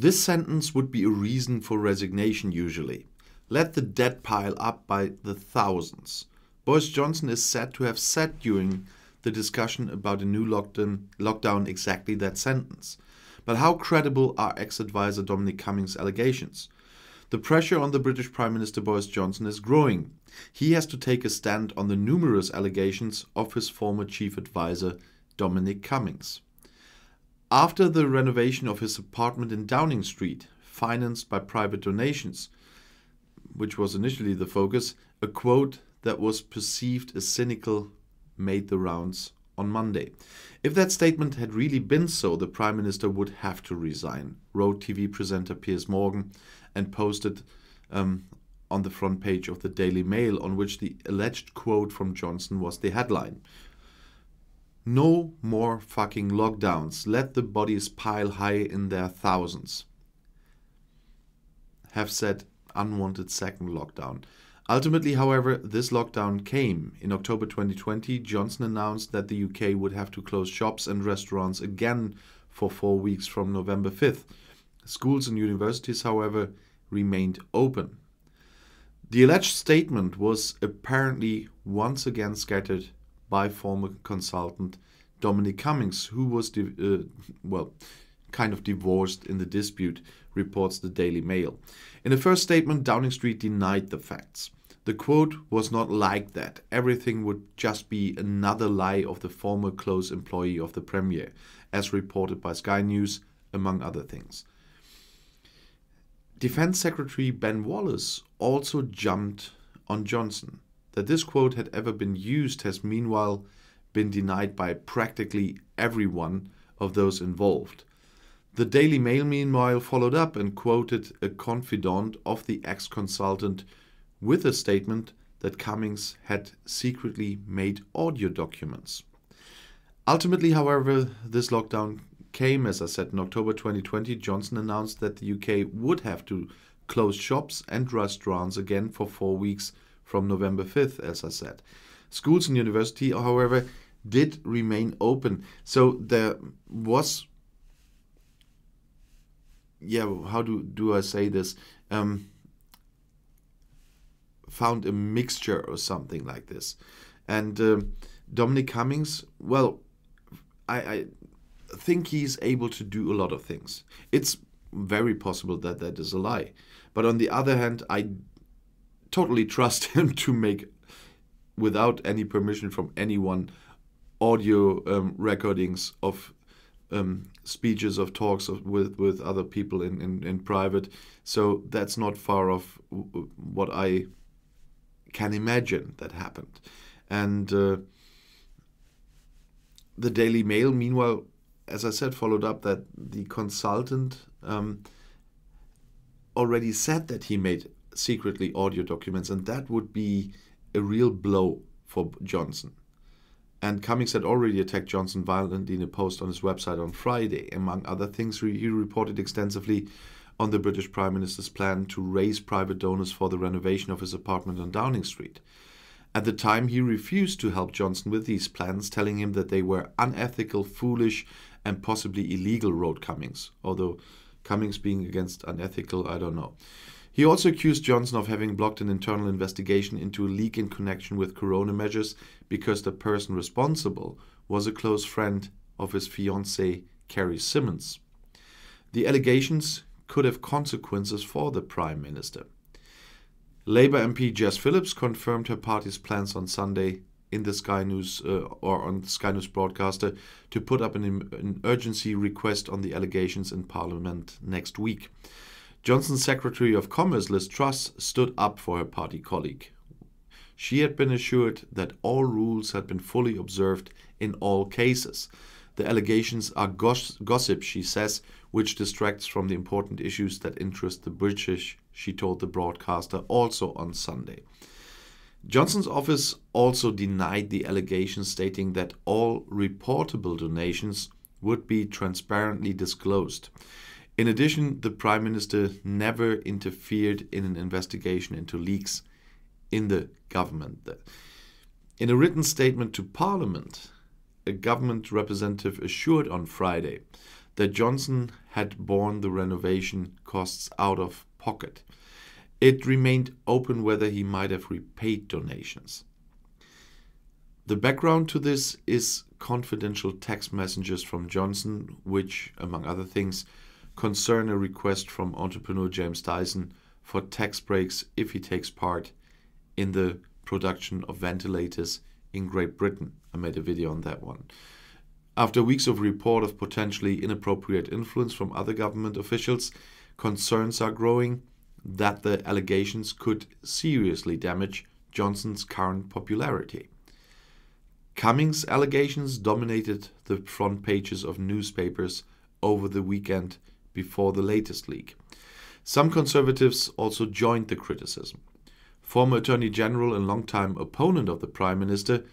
This sentence would be a reason for resignation usually. Let the debt pile up by the thousands. Boris Johnson is said to have said during the discussion about a new lockdown, lockdown exactly that sentence. But how credible are ex advisor Dominic Cummings' allegations? The pressure on the British Prime Minister Boris Johnson is growing. He has to take a stand on the numerous allegations of his former chief advisor Dominic Cummings. After the renovation of his apartment in Downing Street, financed by private donations, which was initially the focus, a quote that was perceived as cynical made the rounds on Monday. If that statement had really been so, the Prime Minister would have to resign, wrote TV presenter Piers Morgan and posted um, on the front page of the Daily Mail, on which the alleged quote from Johnson was the headline. No more fucking lockdowns. Let the bodies pile high in their thousands. Have said unwanted second lockdown. Ultimately, however, this lockdown came. In October 2020, Johnson announced that the UK would have to close shops and restaurants again for four weeks from November 5th. Schools and universities, however, remained open. The alleged statement was apparently once again scattered by former consultant Dominic Cummings, who was, uh, well, kind of divorced in the dispute, reports the Daily Mail. In the first statement, Downing Street denied the facts. The quote was not like that. Everything would just be another lie of the former close employee of the Premier, as reported by Sky News, among other things. Defense Secretary Ben Wallace also jumped on Johnson. That this quote had ever been used has meanwhile been denied by practically everyone of those involved. The Daily Mail, meanwhile, followed up and quoted a confidant of the ex consultant with a statement that Cummings had secretly made audio documents. Ultimately, however, this lockdown came, as I said, in October 2020. Johnson announced that the UK would have to close shops and restaurants again for four weeks from November 5th, as I said. Schools and university, however, did remain open. So there was, yeah, how do, do I say this? Um, found a mixture or something like this. And uh, Dominic Cummings, well, I, I think he's able to do a lot of things. It's very possible that that is a lie. But on the other hand, I totally trust him to make, without any permission from anyone, audio um, recordings of um, speeches of talks of, with with other people in, in, in private. So that's not far off what I can imagine that happened. And uh, the Daily Mail, meanwhile, as I said, followed up that the consultant um, already said that he made secretly audio documents, and that would be a real blow for Johnson. And Cummings had already attacked Johnson violently in a post on his website on Friday. Among other things, he reported extensively on the British Prime Minister's plan to raise private donors for the renovation of his apartment on Downing Street. At the time, he refused to help Johnson with these plans, telling him that they were unethical, foolish, and possibly illegal road Cummings, although Cummings being against unethical, I don't know. He also accused Johnson of having blocked an internal investigation into a leak in connection with corona measures because the person responsible was a close friend of his fiancée, Carrie Symonds. The allegations could have consequences for the Prime Minister. Labour MP Jess Phillips confirmed her party's plans on Sunday in the Sky News uh, or on the Sky News broadcaster to put up an, an urgency request on the allegations in Parliament next week. Johnson's Secretary of Commerce Liz Truss stood up for her party colleague. She had been assured that all rules had been fully observed in all cases. The allegations are gos- gossip, she says, which distracts from the important issues that interest the British, she told the broadcaster also on Sunday. Johnson's office also denied the allegations, stating that all reportable donations would be transparently disclosed. In addition, the Prime Minister never interfered in an investigation into leaks in the government. In a written statement to Parliament, a government representative assured on Friday that Johnson had borne the renovation costs out of pocket. It remained open whether he might have repaid donations. The background to this is confidential text messages from Johnson, which, among other things, concern a request from entrepreneur James Dyson for tax breaks if he takes part in the production of ventilators in Great Britain. I made a video on that one. After weeks of report of potentially inappropriate influence from other government officials, concerns are growing that the allegations could seriously damage Johnson's current popularity. Cummings' allegations dominated the front pages of newspapers over the weekend before the latest leak. Some conservatives also joined the criticism. Former Attorney General and longtime opponent of the Prime Minister,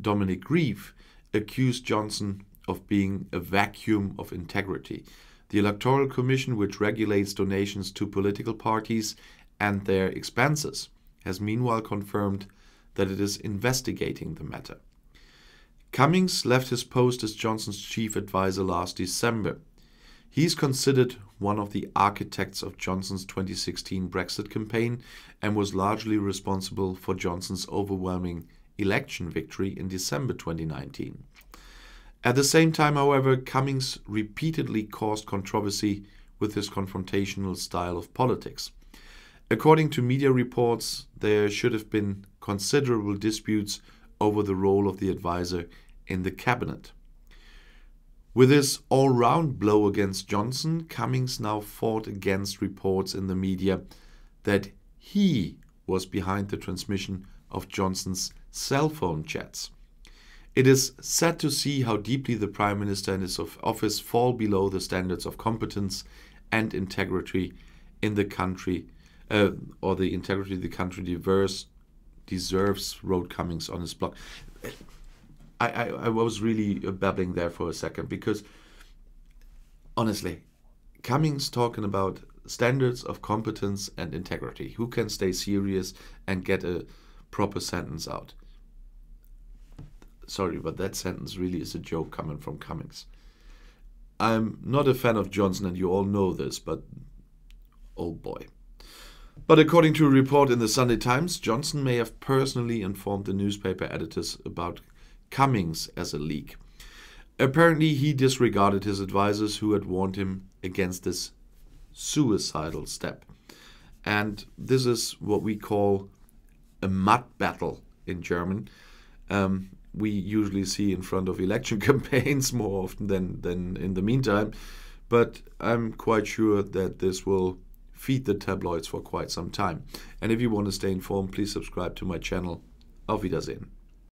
Dominic Grieve, accused Johnson of being a vacuum of integrity. The Electoral Commission, which regulates donations to political parties and their expenses, has meanwhile confirmed that it is investigating the matter. Cummings left his post as Johnson's chief advisor last December. He is considered one of the architects of Johnson's 2016 Brexit campaign and was largely responsible for Johnson's overwhelming election victory in December 2019. At the same time, however, Cummings repeatedly caused controversy with his confrontational style of politics. According to media reports, there should have been considerable disputes over the role of the advisor in the cabinet. With his all round blow against Johnson, Cummings now fought against reports in the media that he was behind the transmission of Johnson's cell phone chats. It is sad to see how deeply the Prime Minister and his office fall below the standards of competence and integrity in the country, uh, or the integrity the country diverse deserves, wrote Cummings on his blog. I, I, I was really uh, babbling there for a second because honestly, Cummings talking about standards of competence and integrity. Who can stay serious and get a proper sentence out? sorry, but that sentence really is a joke coming from Cummings. I'm not a fan of Johnson, and you all know this, but oh boy. But according to a report in the Sunday Times, Johnson may have personally informed the newspaper editors about Cummings as a leak. Apparently, he disregarded his advisors who had warned him against this suicidal step. And this is what we call a mud battle in German. Um, we usually see in front of election campaigns more often than, than in the meantime. But I'm quite sure that this will feed the tabloids for quite some time. And if you want to stay informed, please subscribe to my channel. Auf Wiedersehen.